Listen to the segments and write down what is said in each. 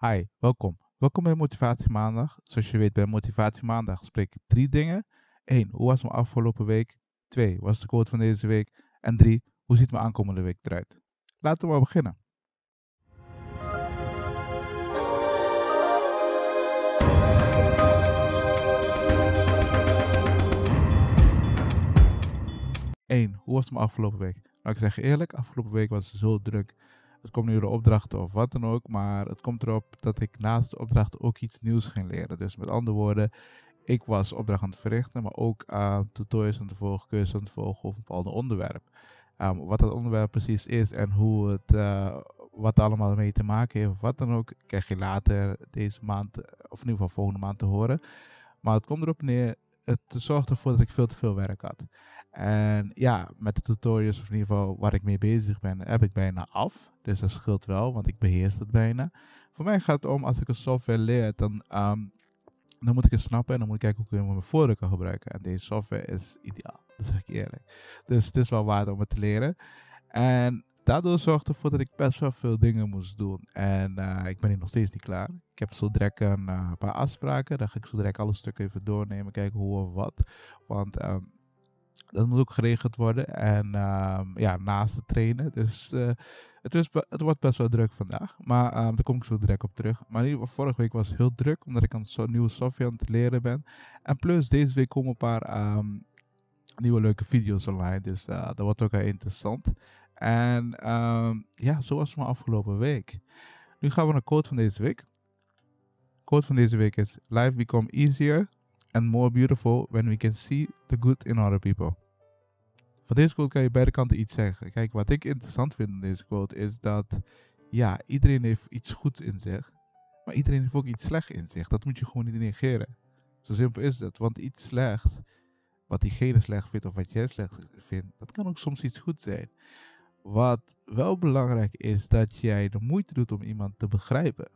Hi, welkom. Welkom bij Motivatie Maandag. Zoals je weet bij Motivatie Maandag spreek ik drie dingen. 1. Hoe was mijn afgelopen week? 2. Wat is de quote van deze week? En 3. Hoe ziet mijn aankomende week eruit? Laten we maar beginnen. Eén, hoe was het mijn afgelopen week? Nou, ik zeg eerlijk, afgelopen week was het zo druk. Het komt nu de opdrachten of wat dan ook, maar het komt erop dat ik naast de opdrachten ook iets nieuws ging leren. Dus met andere woorden, ik was opdracht aan het verrichten, maar ook uh, tutorials aan het volgen, cursussen aan het volgen over een bepaald onderwerp. Um, wat dat onderwerp precies is en hoe het, uh, wat allemaal mee te maken heeft of wat dan ook, krijg je later deze maand, of in ieder geval volgende maand te horen. Maar het komt erop neer, het zorgt ervoor dat ik veel te veel werk had. En ja, met de tutorials, of in ieder geval waar ik mee bezig ben, heb ik bijna af. Dus dat scheelt wel, want ik beheers het bijna. Voor mij gaat het om, als ik een software leer, dan, um, dan moet ik het snappen en dan moet ik kijken hoe ik mijn voordeel kan gebruiken. En deze software is ideaal, dat zeg ik eerlijk. Dus het is wel waard om het te leren. En daardoor zorgde ervoor dat ik best wel veel dingen moest doen. En uh, ik ben hier nog steeds niet klaar. Ik heb zo direct een uh, paar afspraken. Dan ga ik zo direct alle stukken even doornemen, kijken hoe of wat. Want um, dat moet ook geregeld worden. En um, ja, naast het trainen. Dus uh, het, is, het wordt best wel druk vandaag. Maar um, daar kom ik zo direct op terug. Maar in ieder geval, vorige week was het heel druk. Omdat ik aan zo'n nieuwe software aan het leren ben. En plus, deze week komen een paar nieuwe leuke video's online. Dus dat wordt ook heel interessant. En ja, zo was het maar afgelopen week. Nu gaan we naar quote van deze week. Quote van deze week is: Life become easier and more beautiful when we can see the good in other people. Van deze quote kan je beide kanten iets zeggen. Kijk, wat ik interessant vind in deze quote is dat, ja, iedereen heeft iets goeds in zich, maar iedereen heeft ook iets slechts in zich. Dat moet je gewoon niet negeren. Zo simpel is dat, want iets slechts, wat diegene slecht vindt of wat jij slecht vindt, dat kan ook soms iets goed zijn. Wat wel belangrijk is, dat jij de moeite doet om iemand te begrijpen.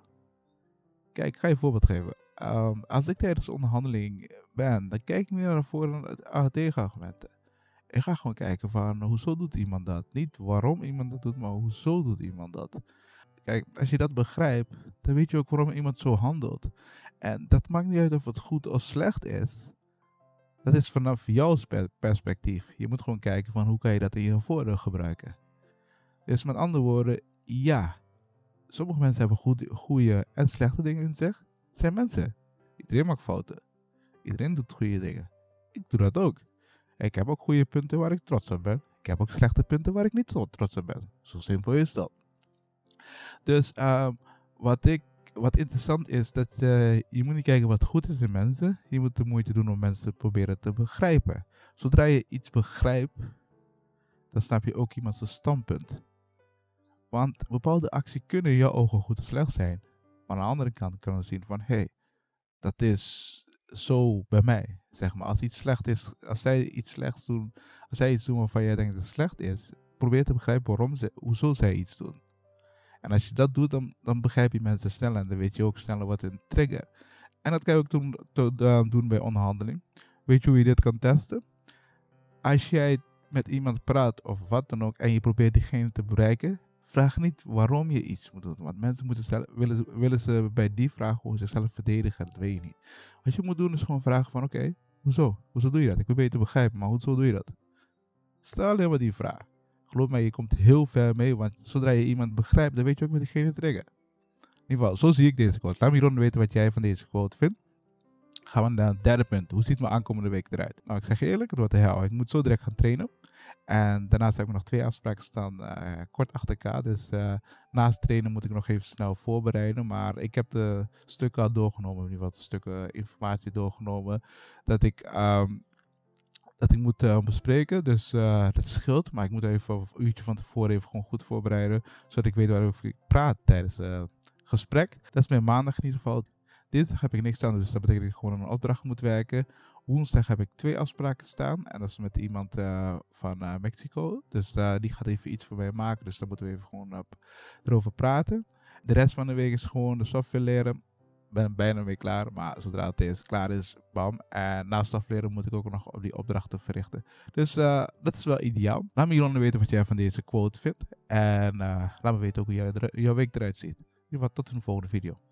Kijk, ik ga je een voorbeeld geven. Um, als ik tijdens de onderhandeling ben, dan kijk ik niet naar voren tegenargumenten. Ik ga gewoon kijken van hoezo doet iemand dat? Niet waarom iemand dat doet, maar hoezo doet iemand dat? Kijk, als je dat begrijpt, dan weet je ook waarom iemand zo handelt. En dat maakt niet uit of het goed of slecht is. Dat is vanaf jouw perspectief. Je moet gewoon kijken van hoe kan je dat in je voordeel gebruiken. Dus met andere woorden, ja, sommige mensen hebben goede, en slechte dingen in zich. Het zijn mensen. Iedereen maakt fouten. Iedereen doet goede dingen. Ik doe dat ook. Ik heb ook goede punten waar ik trots op ben. Ik heb ook slechte punten waar ik niet zo trots op ben. Zo simpel is dat. Dus um, wat, ik, wat interessant is, dat uh, je moet niet kijken wat goed is in mensen. Je moet de moeite doen om mensen te proberen te begrijpen. Zodra je iets begrijpt, dan snap je ook iemands standpunt. Want bepaalde acties kunnen jouw ogen goed of slecht zijn. Maar aan de andere kant kunnen we zien van, hé, hey, dat is zo bij mij. Zeg maar, als iets slecht is, als zij iets slechts doen, als zij iets doen waarvan jij denkt dat het slecht is, probeer te begrijpen waarom ze, hoezo zij iets doen. En als je dat doet, dan, dan begrijp je mensen sneller en dan weet je ook sneller wat een trigger. En dat kan je ook doen, uh, doen bij onderhandeling. Weet je hoe je dit kan testen? Als jij met iemand praat of wat dan ook en je probeert diegene te bereiken, Vraag niet waarom je iets moet doen. Want mensen moeten willen, willen ze bij die vraag gewoon zichzelf verdedigen. Dat weet je niet. Wat je moet doen is gewoon vragen van oké, hoezo? Hoezo doe je dat? Ik probeer te begrijpen, maar hoezo doe je dat? Stel alleen maar die vraag. Geloof mij, je komt heel ver mee. Want zodra je iemand begrijpt, dan weet je ook met diegene trigger. In ieder geval, zo zie ik deze quote. Laat me weten wat jij van deze quote vindt. Gaan we naar het derde punt. Hoe ziet mijn aankomende week eruit? Nou, ik zeg je eerlijk, het wordt de hel. Ik moet zo direct gaan trainen. En daarnaast heb ik nog twee afspraken staan uh, kort achter elkaar. Dus uh, naast trainen moet ik nog even snel voorbereiden. Maar ik heb de stukken al doorgenomen, in ieder geval de stukken informatie doorgenomen. Dat ik, um, dat ik moet uh, bespreken. Dus dat scheelt. Maar ik moet even een uurtje van tevoren even gewoon goed voorbereiden. Zodat ik weet waarover ik praat tijdens het gesprek. Dat is mijn maandag in ieder geval. Dinsdag heb ik niks staan, dus dat betekent dat ik gewoon een opdracht moet werken. Woensdag heb ik twee afspraken staan. En dat is met iemand uh, van uh, Mexico. Dus uh, die gaat even iets voor mij maken. Dus daar moeten we even gewoon op, erover praten. De rest van de week is gewoon de software leren. Ben bijna weer klaar. Maar zodra het is, klaar is, bam. En naast afleren moet ik ook nog die opdrachten verrichten. Dus dat is wel ideaal. Laat me hieronder weten wat jij van deze quote vindt. En laat me weten ook hoe jouw, jouw week eruit ziet. In ieder geval tot een volgende video.